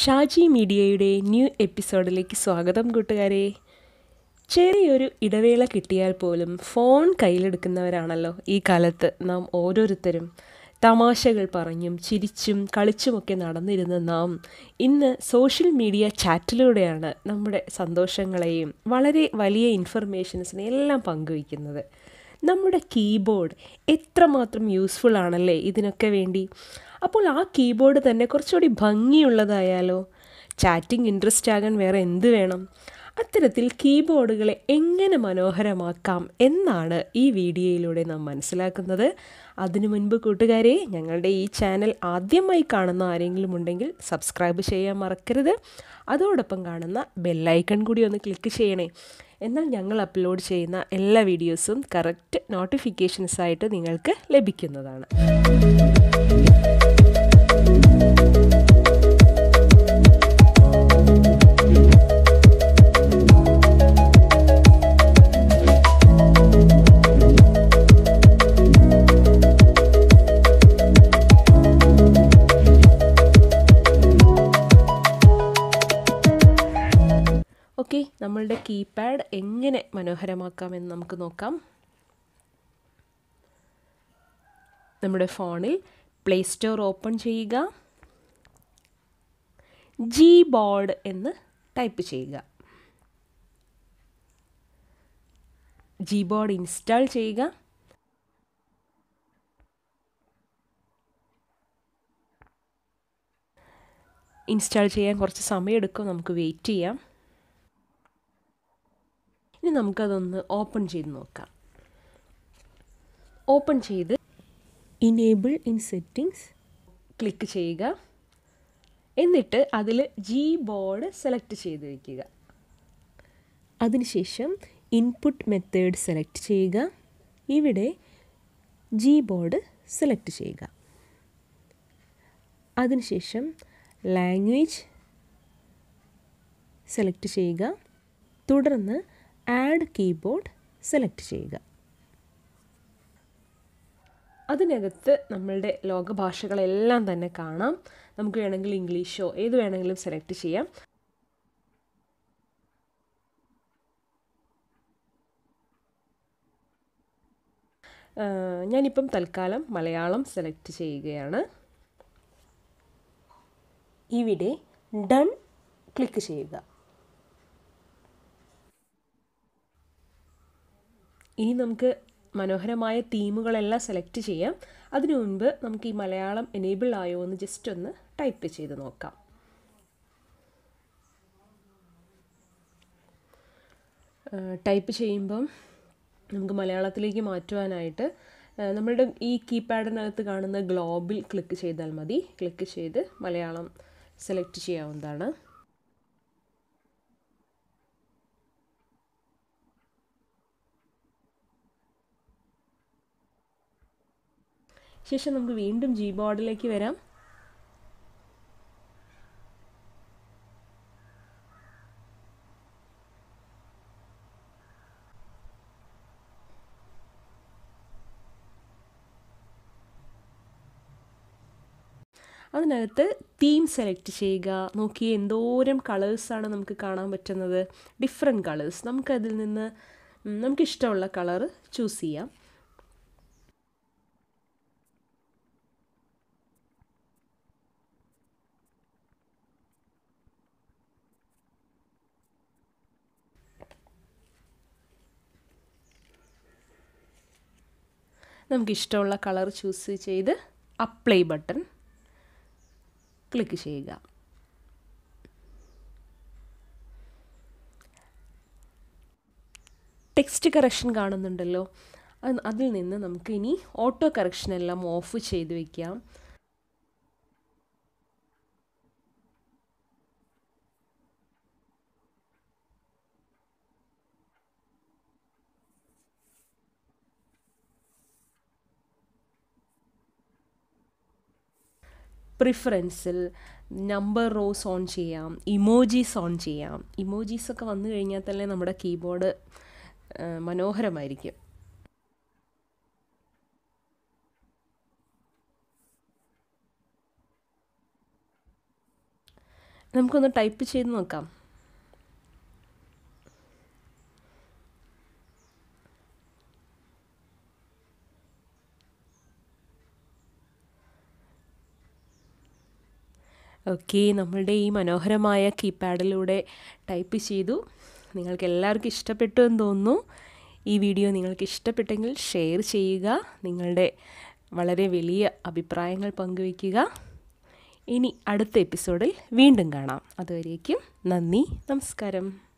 ഷാജി മീഡിയയുടെ ന്യൂ എപ്പിസോഡിലേക്ക് സ്വാഗതം കൂട്ടുകാരെ. ചെറിയൊരു ഇടവേള കിട്ടിയാൽ പോലും ഫോൺ കയ്യിലെടുക്കുന്നവരാണല്ലോ ഈ കാലത്ത് നാം ഓരോരുത്തരും. തമാശകൾ പറഞ്ഞും ചിരിച്ചും കളിച്ചുമൊക്കെ നടന്നിരുന്ന നാം ഇന്ന് സോഷ്യൽ മീഡിയ ചാറ്റിലൂടെയാണ് നമ്മുടെ സന്തോഷങ്ങളെയും വളരെ വലിയ ഇൻഫർമേഷൻസിനെ എല്ലാം പങ്കുവയ്ക്കുന്നത്. നമ്മുടെ കീബോർഡ് എത്രമാത്രം യൂസ്ഫുൾ ആണല്ലേ ഇതിനൊക്കെ വേണ്ടി? അപ്പോൾ ആ കീബോർഡ് തന്നെ കുറച്ചുകൂടി ഭംഗിയുള്ളതായാലോ? ചാറ്റിംഗ് ഇൻട്രസ്റ്റ് ആകാൻ വേറെ എന്ത് വേണം? അത്തരത്തിൽ കീബോർഡുകളെ എങ്ങനെ മനോഹരമാക്കാം എന്നാണ് ഈ വീഡിയോയിലൂടെ നാം മനസ്സിലാക്കുന്നത്. അതിനു മുൻപ് കൂട്ടുകാരെ ഞങ്ങളുടെ ഈ ചാനൽ ആദ്യമായി കാണുന്ന ആരെങ്കിലും ഉണ്ടെങ്കിൽ സബ്സ്ക്രൈബ് ചെയ്യാൻ മറക്കരുത്. അതോടൊപ്പം കാണുന്ന ബെല്ലൈക്കൺ കൂടി ഒന്ന് ക്ലിക്ക് ചെയ്യണേ. എന്നാൽ ഞങ്ങൾ അപ്ലോഡ് ചെയ്യുന്ന എല്ലാ വീഡിയോസും കറക്റ്റ് നോട്ടിഫിക്കേഷൻസായിട്ട് നിങ്ങൾക്ക് ലഭിക്കുന്നതാണ്. ഓക്കെ നമ്മളുടെ കീപാഡ് എങ്ങനെ മനോഹരമാക്കാമെന്ന് നമുക്ക് നോക്കാം. നമ്മുടെ ഫോണിൽ പ്ലേ സ്റ്റോർ ഓപ്പൺ ചെയ്യുക. ജി ബോർഡ് എന്ന് ടൈപ്പ് ചെയ്യുക. ജി ബോർഡ് ഇൻസ്റ്റാൾ ചെയ്യുക. ഇൻസ്റ്റാൾ ചെയ്യാൻ കുറച്ച് സമയമെടുക്കും. നമുക്ക് വെയിറ്റ് ചെയ്യാം. ഇനി നമുക്കതൊന്ന് ഓപ്പൺ ചെയ്ത് നോക്കാം. ഓപ്പൺ ചെയ്ത് ഇനേബിൾ ഇൻ സെറ്റിങ്സ് ക്ലിക്ക് ചെയ്യുക. എന്നിട്ട് അതിൽ ജി ബോർഡ് സെലക്ട് ചെയ്ത് വയ്ക്കുക അതിനുശേഷം ഇൻപുട്ട് മെത്തേഡ് സെലക്ട് ചെയ്യുക. ഇവിടെ ജി ബോർഡ് സെലക്ട് ചെയ്യുക. അതിനുശേഷം ലാംഗ്വേജ് സെലക്ട് ചെയ്യുക. തുടർന്ന് ആഡ് കീബോർഡ് സെലക്ട് ചെയ്യുക. അതിനകത്ത് നമ്മളുടെ ലോകഭാഷകളെല്ലാം തന്നെ കാണാം. നമുക്ക് വേണമെങ്കിൽ ഇംഗ്ലീഷോ ഏത് വേണമെങ്കിലും സെലക്ട് ചെയ്യാം. ഞാനിപ്പം തൽക്കാലം മലയാളം സെലക്ട് ചെയ്യുകയാണ്. ഇവിടെ ഡൺ ക്ലിക്ക് ചെയ്യുക. ഇനി നമുക്ക് മനോഹരമായ തീമുകളെല്ലാം സെലക്ട് ചെയ്യാം. അതിനു മുൻപ് നമുക്ക് ഈ മലയാളം എനേബിൾ ആയോ എന്ന് ജസ്റ്റ് ഒന്ന് ടൈപ്പ് ചെയ്ത് നോക്കാം. ടൈപ്പ് ചെയ്യുമ്പം നമുക്ക് മലയാളത്തിലേക്ക് മാറ്റുവാനായിട്ട് നമ്മളുടെ ഈ കീപാഡിനകത്ത് കാണുന്ന ഗ്ലോബിൽ ക്ലിക്ക് ചെയ്താൽ മതി. ക്ലിക്ക് ചെയ്ത് മലയാളം സെലക്ട് ചെയ്യാവുന്നതാണ്. ശേഷം നമുക്ക് വീണ്ടും ജി ബോർഡിലേക്ക് വരാം. അതിനകത്ത് തീം സെലക്ട് ചെയ്യുക. നോക്കി എന്തോരം കളേഴ്സാണ് നമുക്ക് കാണാൻ പറ്റുന്നത്. ഡിഫറെന്റ് കളേഴ്സ് നമുക്കതിൽ നിന്ന് നമുക്കിഷ്ടമുള്ള കളർ ചൂസ് ചെയ്യാം. നമുക്കിഷ്ടമുള്ള കളർ ചൂസ് ചെയ്ത് അപ്ലൈ ബട്ടൺ ക്ലിക്ക് ചെയ്യുക. ടെക്സ്റ്റ് കറക്ഷൻ കാണുന്നുണ്ടല്ലോ. അതിൽ നിന്ന് നമുക്ക് ഇനി ഓട്ടോ കറക്ഷൻ എല്ലാം ഓഫ് ചെയ്ത് വയ്ക്കാം പ്രിഫറൻസിൽ നമ്പർ റോസ് ഓൺ ചെയ്യാം ഇമോജീസ് ഓൺ ചെയ്യാം. ഇമോജീസൊക്കെ വന്നു കഴിഞ്ഞാൽ തന്നെ നമ്മുടെ കീബോർഡ് മനോഹരമായിരിക്കും. നമുക്കൊന്ന് ടൈപ്പ് ചെയ്ത് നോക്കാം. ഓക്കെ നമ്മളുടെ ഈ മനോഹരമായ കീപാഡിലൂടെ ടൈപ്പ് ചെയ്തു. നിങ്ങൾക്ക് എല്ലാവർക്കും ഇഷ്ടപ്പെട്ടു എന്ന് തോന്നുന്നു. ഈ വീഡിയോ നിങ്ങൾക്ക് ഇഷ്ടപ്പെട്ടെങ്കിൽ ഷെയർ ചെയ്യുക. നിങ്ങളുടെ വളരെ വലിയ അഭിപ്രായങ്ങൾ പങ്കുവയ്ക്കുക. ഇനി അടുത്ത എപ്പിസോഡിൽ വീണ്ടും കാണാം. അതുവരേക്കും നന്ദി നമസ്കാരം.